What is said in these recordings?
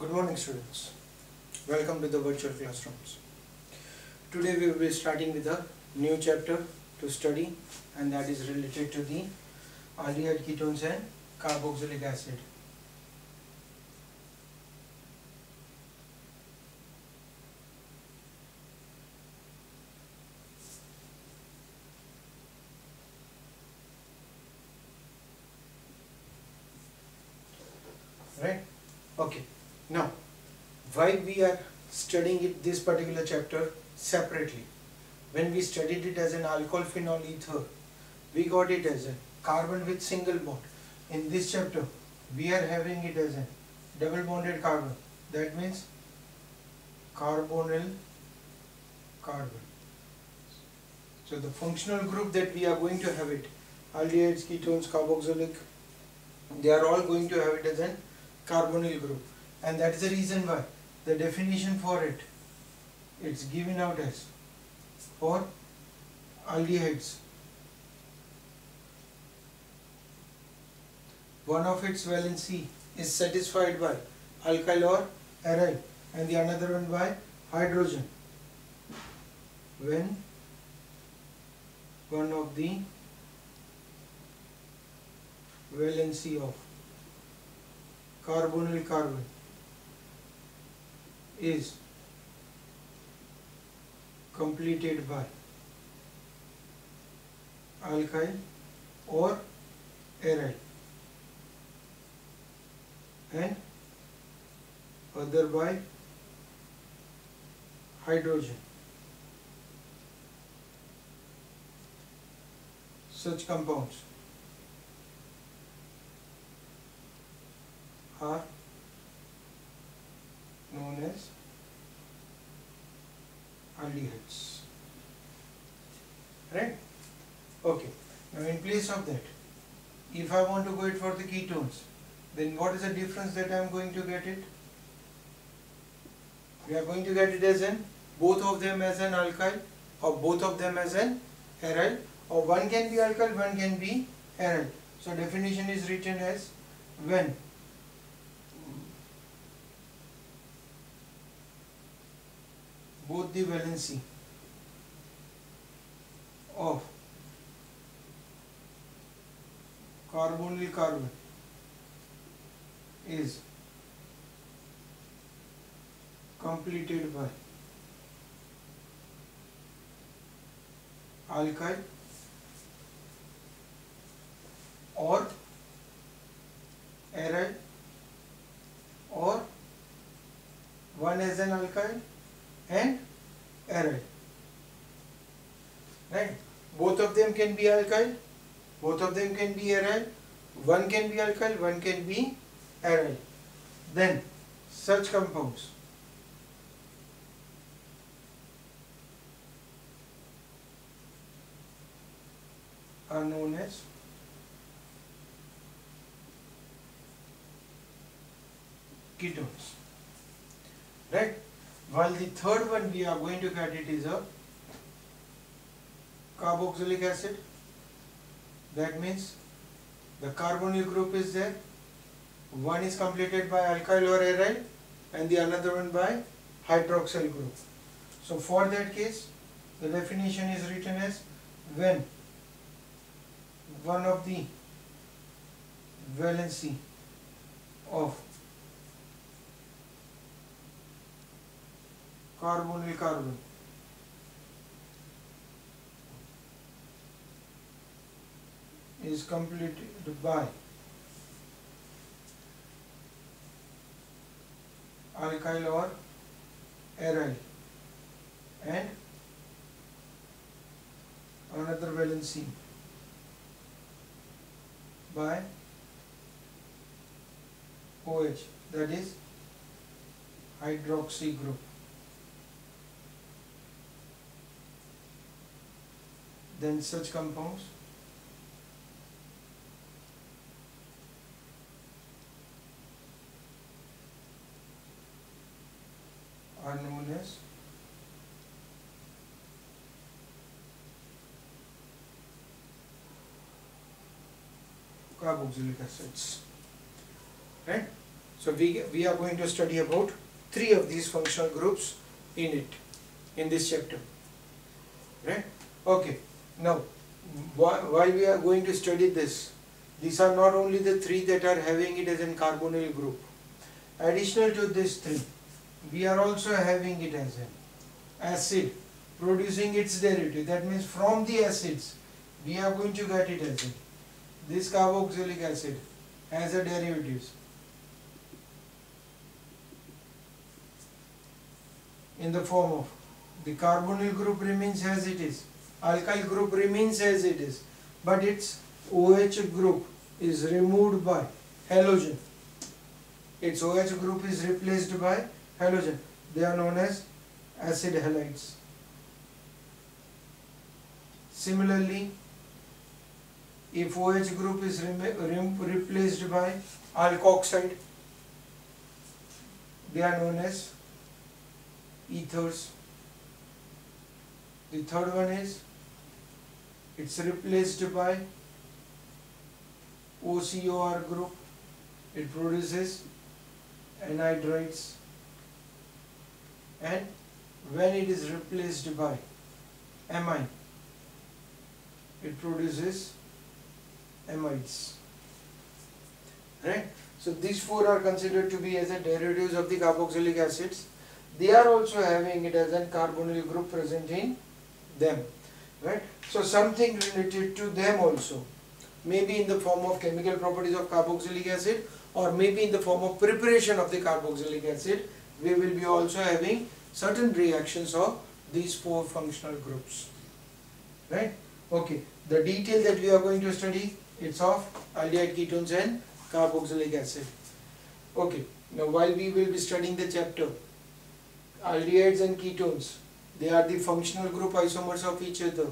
Good morning students. Welcome to the virtual classrooms. Today we will be starting with a new chapter to study and that is related to the aldehyde ketones and carboxylic acid. Right? Okay. Why we are studying it this particular chapter separately? When we studied it as an alcohol phenol ether, we got it as a carbon with single bond. In this chapter, we are having it as a double bonded carbon. That means carbonyl carbon. So the functional group that we are going to have it, aldehydes, ketones, carboxylic, they are all going to have it as a carbonyl group and that is the reason why the definition for it. It's given out as for aldehydes. One of its valency is satisfied by alkyl or aryl and the another one by hydrogen. When one of the valency of carbonyl carbon is completed by alkyl or aryl and other by hydrogen. Such compounds are known as aldehydes. Right? Okay. Now in place of that, if I want to go it for the ketones, then what is the difference that I am going to get it? We are going to get it as an both of them as an alkyl or both of them as an aryl or one can be alkyl, one can be aryl. So definition is written as when both the valency of carbonyl carbon is completed by alkyl or aryl or one as an alkyl and aryl right? Both of them can be alkyl. Both of them can be aryl one can be alkyl one can be aryl then such compounds. Are known as. Ketones. Right while the third one we are going to get it is a carboxylic acid. That means the carbonyl group is there. One is completed by alkyl or aryl and the another one by hydroxyl group. So for that case the definition is written as when one of the valency of carbonyl carbon. Is completed by alkyl or aryl and another valency by OH that is hydroxy group then such compounds are known as carboxylic acids right So we, we are going to study about three of these functional groups in it, in this chapter. Right? Okay. Now, why we are going to study this, these are not only the three that are having it as a carbonyl group. Additional to this three, we are also having it as an acid producing its derivative. That means from the acids, we are going to get it as a this carboxylic acid has a derivatives in the form of the carbonyl group remains as it is alkyl group remains as it is but its OH group is removed by halogen. Its OH group is replaced by halogen. They are known as acid halides. Similarly if OH group is replaced by alkoxide they are known as esters. The third one is it's replaced by OCOR group. It produces anhydrides. And when it is replaced by amine it produces amides. Right? So these four are considered to be as a derivatives of the carboxylic acids. They are also having it as a carbonyl group present in them right? So something related to them also. Maybe in the form of chemical properties of carboxylic acid or maybe in the form of preparation of the carboxylic acid we will be also having certain reactions of these four functional groups right? Okay the detail that we are going to study it's of aldehyde ketones and carboxylic acid. Okay now while we will be studying the chapter aldehydes and ketones they are the functional group isomers of each other.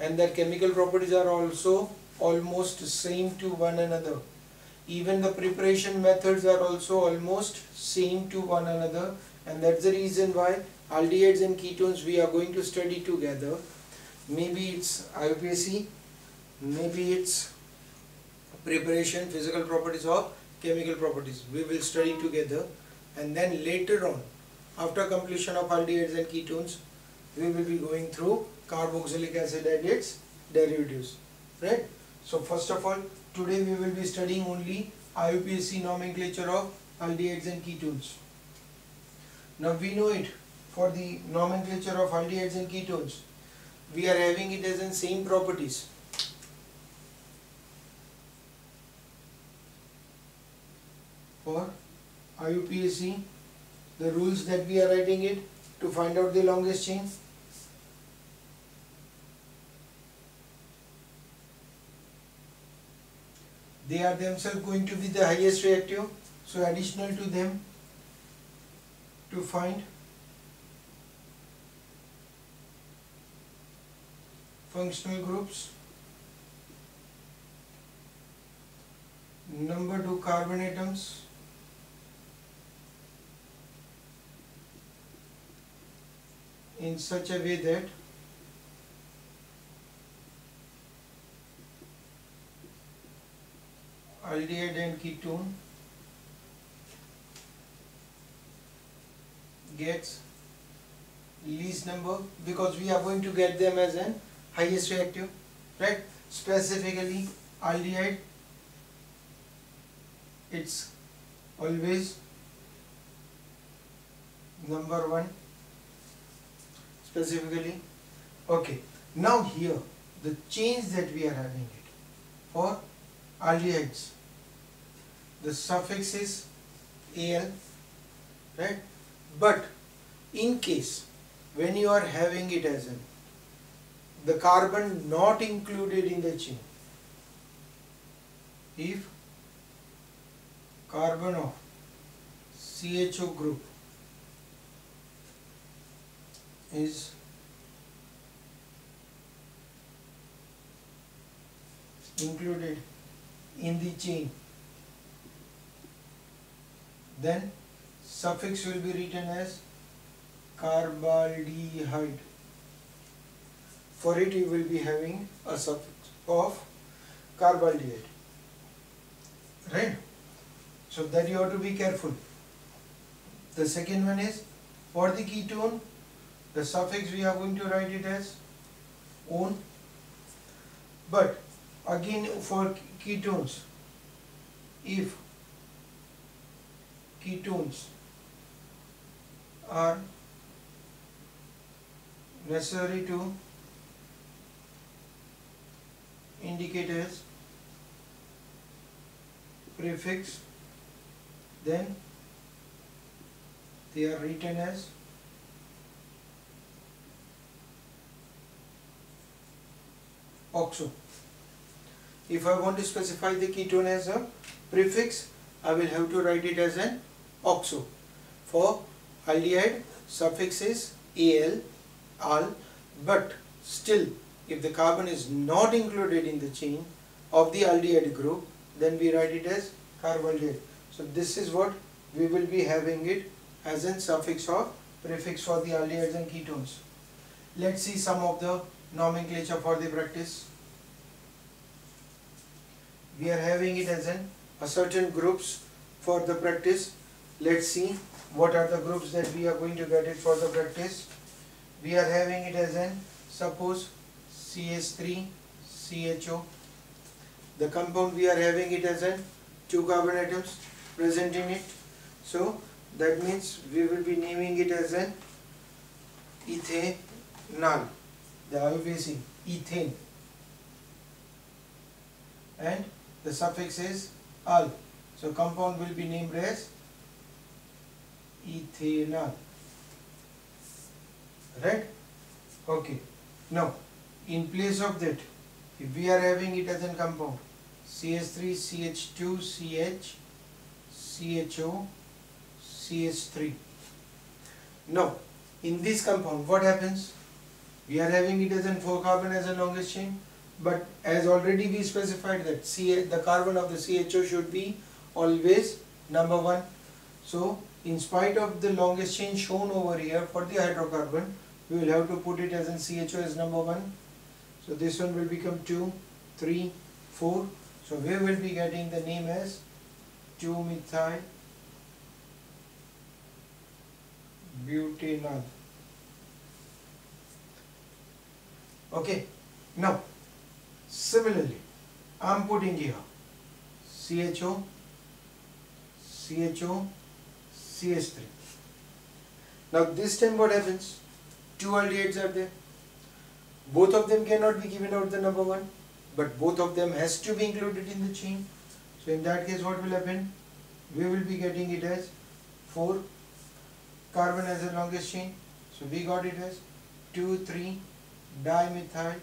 And their chemical properties are also almost same to one another. Even the preparation methods are also almost same to one another. And that's the reason why aldehydes and ketones we are going to study together. Maybe it's IUPAC maybe it's preparation physical properties or chemical properties. We will study together. And then later on after completion of aldehydes and ketones we will be going through carboxylic acid and its derivatives right? So first of all today we will be studying only IUPAC nomenclature of aldehydes and ketones. Now we know it for the nomenclature of aldehydes and ketones. We are having it as in same properties. For IUPAC the rules that we are writing it to find out the longest chain they are themselves going to be the highest reactive so additional to them to find. Functional groups. Number two carbon atoms. In such a way that aldehyde and ketone gets least number because we are going to get them as an highest reactive right? Specifically aldehyde it's always number one specifically. Okay now here the change that we are having it for aldehydes the suffix is al right? But in case when you are having it as an the carbon not included in the chain if carbon of CHO group is included in the chain then suffix will be written as carbaldehyde for it you will be having a suffix of carbaldehyde right So that you have to be careful. The second one is for the ketone, the suffix we are going to write it as on. But again for ketones, if ketones are necessary to indicate as prefix then they are written as oxo. If I want to specify the ketone as a prefix, I will have to write it as an oxo. For aldehyde, suffix is al, al, but still if the carbon is not included in the chain of the aldehyde group, then we write it as carbaldehyde. So this is what we will be having it as a suffix or prefix for the aldehydes and ketones. Let's see some of the nomenclature for the practice. We are having it as in a certain groups for the practice. Let's see what are the groups that we are going to get it for the practice. We are having it as in suppose CH3 CHO. The compound we are having it as in two carbon atoms present in it. So that means we will be naming it as an ethanal the IUPAC ethane and the suffix is al so compound will be named as ethanal right? Okay. Now in place of that if we are having it as a compound CH3 CH2 CH CHO CH3 now in this compound what happens? We are having it as a 4 carbon as a longest chain but as already we specified that C the carbon of the CHO should be always number 1 so in spite of the longest chain shown over here for the hydrocarbon we will have to put it as in CHO as number 1 so this one will become 2 3 4 so we will be getting the name as? 2 methyl butanal okay now similarly I'm putting here CHO CHO CH3 now this time what happens? Two aldehydes are there. Both of them cannot be given out the number one but both of them has to be included in the chain. So in that case what will happen? We will be getting it as 4 carbon as the longest chain. So we got it as 2 3 dimethyl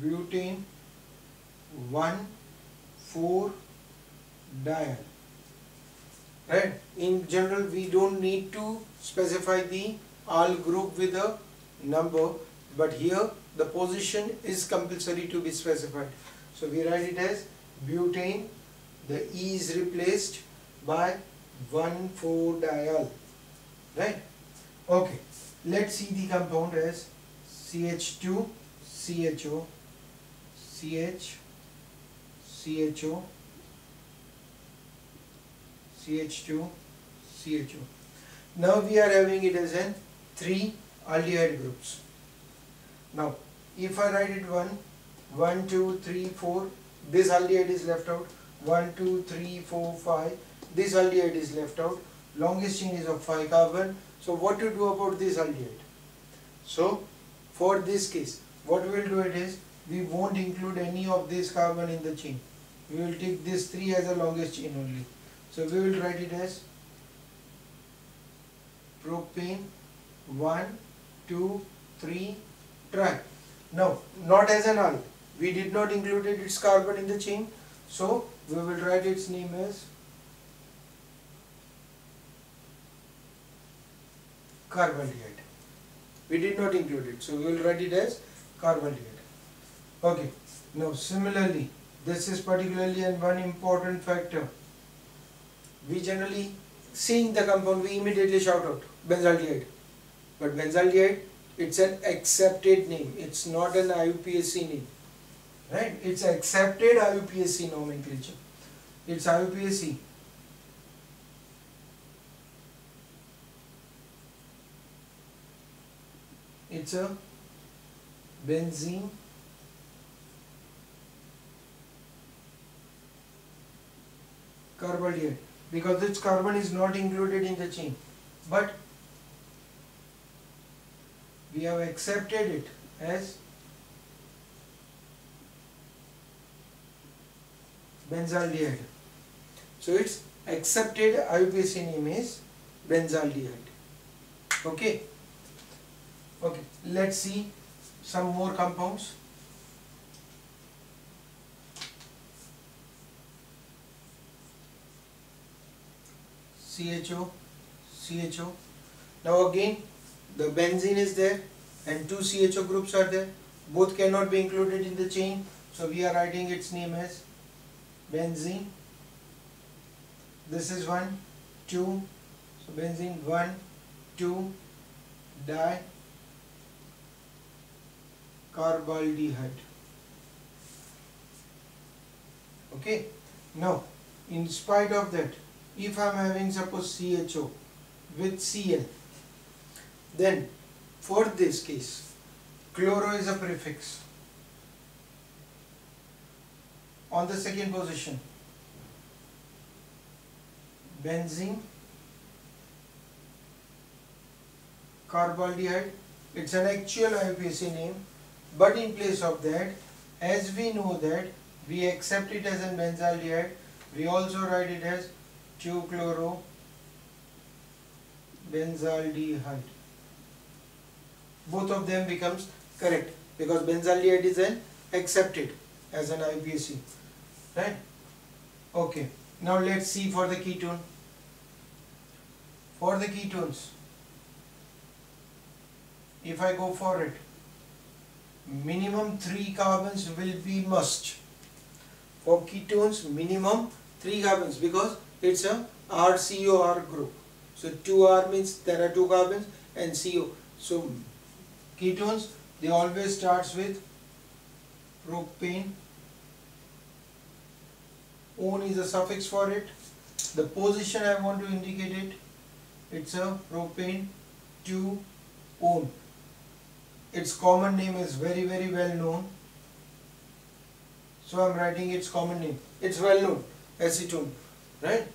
butane 1 4 dial right. In general we don't need to specify the all group with a number but here the position is compulsory to be specified. So we write it as butane the E is replaced by 1,4 dial. Right? Okay. Let's see the compound as CH2 CHO CH CHO CH2 CHO now we are having it as an three aldehyde groups. Now if I write it one one two three four this aldehyde is left out. One two three four five this aldehyde is left out. Longest chain is of 5 carbon. So what to do about this aldehyde? So for this case what we will do it is we won't include any of this carbon in the chain. We will take this 3 as the longest chain only so we will write it as propane 1 2 3 tri now not as an al we did not include its carbon in the chain so we will write its name as carbaldehyde. We did not include it, so we will write it as carbaldehyde. Okay. Now similarly, this is particularly an one important factor. We generally, seeing the compound, we immediately shout out benzaldehyde. But benzaldehyde, it's an accepted name. It's not an IUPAC name. Right? It's accepted IUPAC nomenclature. it's IUPAC. It's a benzene carbaldehyde because its carbon is not included in the chain but we have accepted it as benzaldehyde. So its accepted IUPAC name is benzaldehyde. Okay. Okay. Let's see some more compounds. CHO, CHO. Now again the benzene is there and two CHO groups are there. Both cannot be included in the chain. So we are writing its name as benzene. This is one, two. So benzene one, two, di carbaldehyde. Okay. Now, in spite of that, if I am having suppose CHO with Cl, then for this case, chloro is a prefix. On the second position, benzene, carbaldehyde, it's an actual IUPAC name, but in place of that, as we know that we accept it as a benzaldehyde, we also write it as 2-chloro benzaldehyde. Both of them becomes correct because benzaldehyde is an accepted as an IUPAC. Right? Okay. Now let's see for the ketone. For the ketones, if I go for it, minimum 3 carbons will be must. For ketones, minimum 3 carbons because it's a RCOR group. So 2R means there are 2 carbons and CO. So ketones, they always starts with propane. On is a suffix for it. The position I want to indicate it, it's a propane 2 on. Its common name is very very well known. So I'm writing its common name. It's well known, acetone right?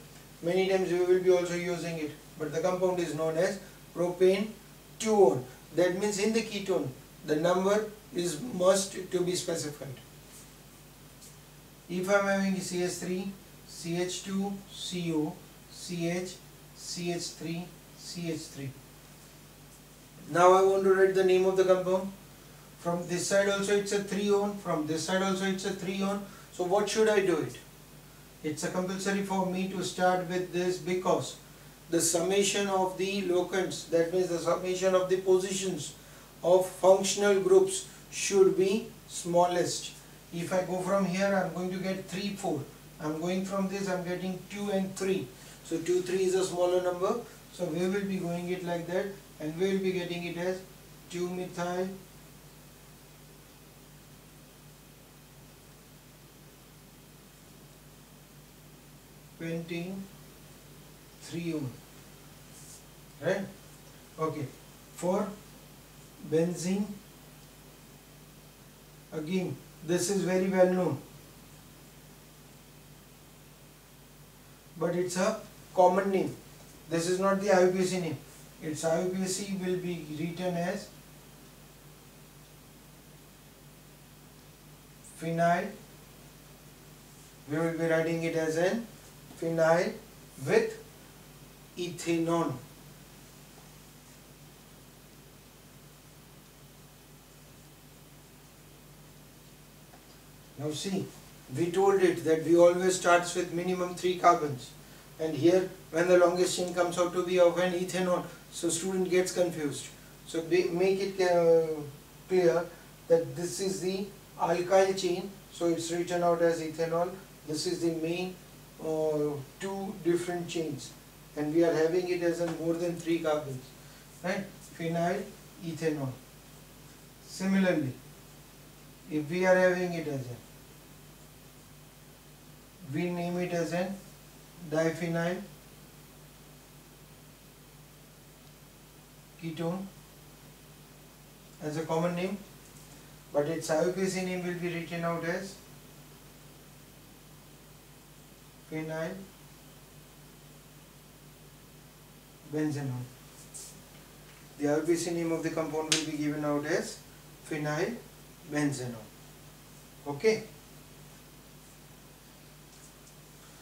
Many times we will be also using it. But the compound is known as propane 2-one that means in the ketone the number is must to be specified. If I am having CH3 CH2 CO CH CH3 CH3 now I want to write the name of the compound. From this side also it's a 3 on from this side also it's a 3 on. So what should I do it it's a compulsory for me to start with this because the summation of the locants that means the summation of the positions of functional groups should be smallest. If I go from here I'm going to get 3 4 I'm going from this I'm getting 2 and 3 so 2 3 is a smaller number. So we will be going it like that and we will be getting it as 2 methyl 23 ohm. Right? Okay. For benzene again this is very well known. But it's a common name. This is not the IUPAC name. Its IUPAC will be written as phenyl. We will be writing it as an phenyl with ethanol. Now see, we told it that we always starts with minimum 3 carbons and here when the longest chain comes out to be of an ethanol, so student gets confused. So make it uh, clear that this is the alkyl chain, so it's written out as ethanol. This is the main uh, two different chains. And we are having it as a more than three carbons right? Phenyl ethanol. Similarly if we are having it as a we name it as an diphenyl ketone as a common name but its IUPAC name will be written out as phenyl benzenol. The IUPAC name of the compound will be given out as phenyl benzenol. Okay.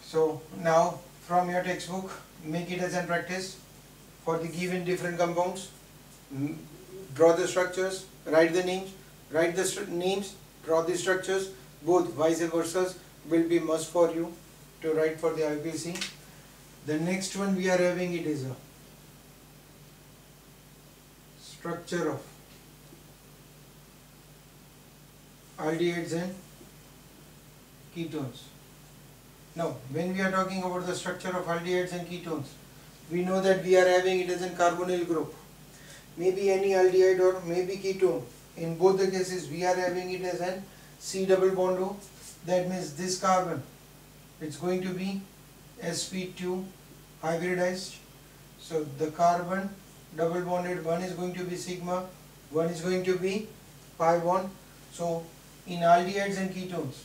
So now from your textbook make it as a practice for the given different compounds draw the structures write the names write the names draw the structures both vice versa will be must for you to write for the IPC. the next one we are having it is a structure of aldehydes and ketones. Now, when we are talking about the structure of aldehydes and ketones, we know that we are having it as a carbonyl group. Maybe any aldehyde or maybe ketone. In both the cases, we are having it as an C double bond O. That means this carbon, it's going to be sp2 hybridized. So the carbon double bonded one is going to be sigma one is going to be pi bond so in aldehydes and ketones.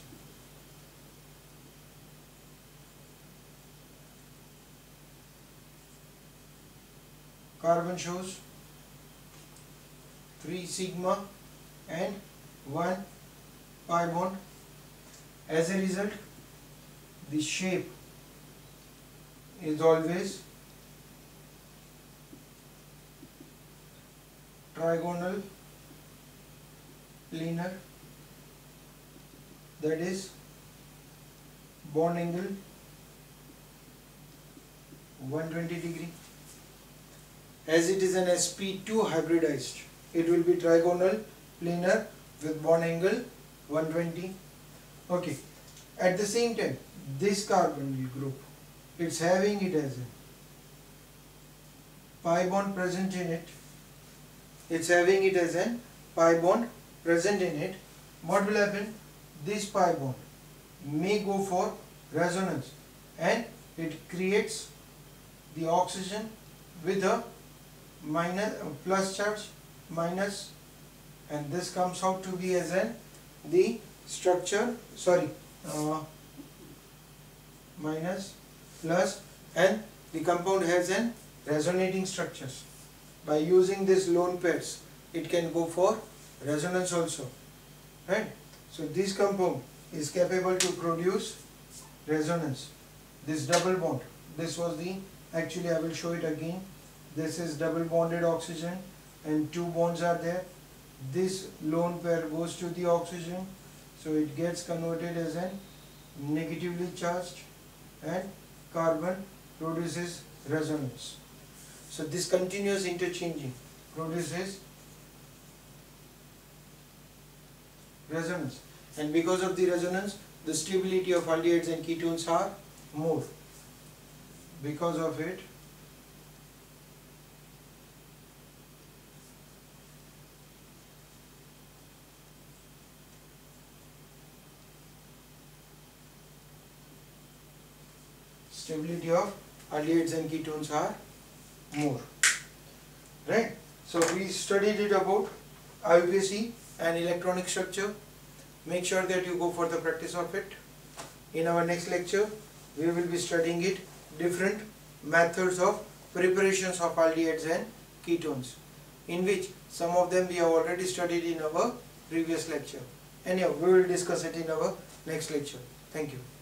Carbon shows 3 sigma and 1 pi bond as a result the shape is always trigonal planar that is bond angle 120 degree. As it is an sp2 hybridized it will be trigonal planar with bond angle 120 okay. At the same time this carbonyl group. It's having it as a pi bond present in it. It's having it as an pi bond present in it. What will happen? This pi bond may go for resonance and it creates the oxygen with a minus plus charge minus and this comes out to be as an the structure sorry uh, minus plus and the compound has an resonating structures. By using this lone pairs it can go for resonance also right? So this compound is capable to produce resonance. This double bond this was the actually I will show it again. This is double bonded oxygen and two bonds are there. This lone pair goes to the oxygen so it gets converted as a negatively charged and carbon produces resonance so this continuous interchanging produces resonance and because of the resonance the stability of aldehydes and ketones are more. Because of it stability of aldehydes and ketones are more right? So we studied it about IUPAC and electronic structure. Make sure that you go for the practice of it. In our next lecture we will be studying it different methods of preparations of aldehydes and ketones in which some of them we have already studied in our previous lecture. Anyhow we will discuss it in our next lecture. Thank you